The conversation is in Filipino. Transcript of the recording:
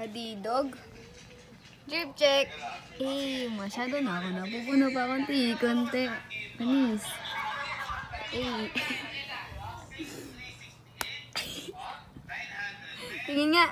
Adidog. Drip check. Eh, masyado na ako. Napupuno pa konti. Konti. Anis. Eh. Tingin nga.